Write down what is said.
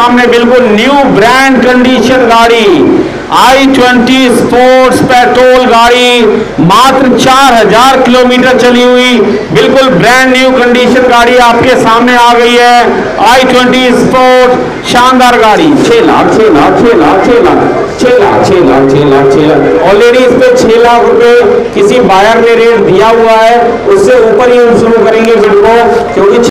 सामने बिल्कुल new brand condition गाड़ी आई ट्वेंटी स्पोर्ट्स पेट्रोल गाड़ी, मात्र चार हज़ार किलोमीटर चली हुई, बिल्कुल ब्रांड न्यू कंडीशन गाड़ी आपके सामने आ गई है आई ट्वेंटी स्पोर्ट शानदार गाड़ी, छह लाख छह लाख छह लाख छह लाख छह लाख छह लाख छह लाख छह लाख। ऑलरेडी इस पे छह लाख रुपए किसी बायर ने रेट दिया हुआ है, उससे ऊपर ही हम शुरू करेंगे बिल को क्योंकि